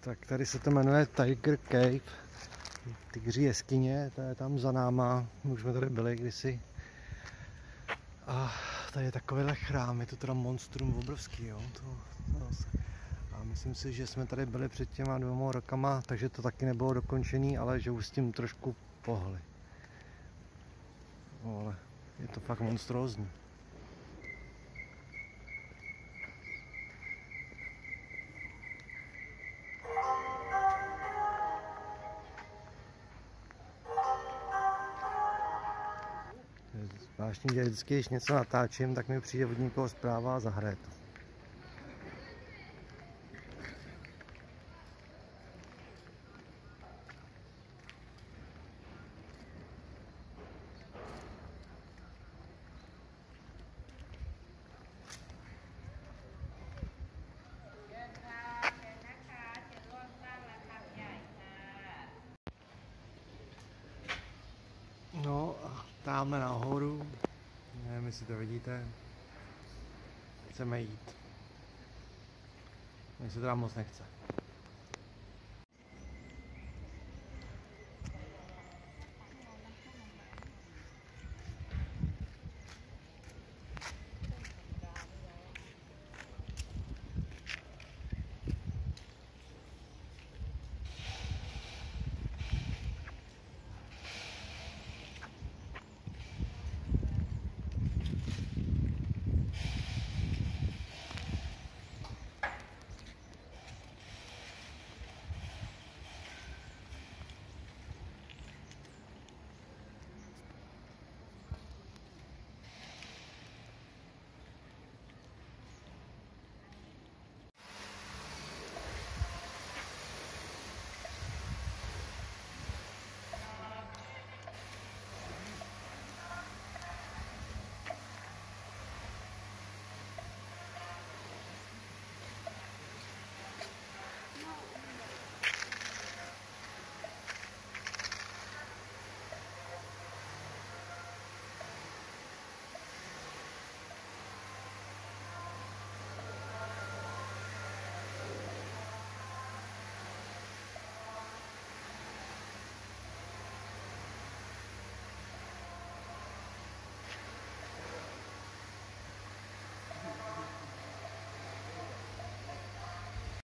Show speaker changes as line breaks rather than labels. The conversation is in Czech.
Tak tady se to jmenuje Tiger Cave. Tygří jeskyně, to je tam za náma. Už jsme tady byli kdysi. A tady je takovýhle chrám, je to teda monstrum obrovský, jo. To, to. A myslím si, že jsme tady byli před těma dvěma rokama, takže to taky nebylo dokončený, ale že už s tím trošku pohli. No, ale je to fakt monstrózní. Zvláštní, že vždycky, když něco natáčím, tak mi přijde od někoho zpráva a zahraje to. No a tamhle nahoru, nevím jestli to vidíte, chceme jít. Mně se teda moc nechce.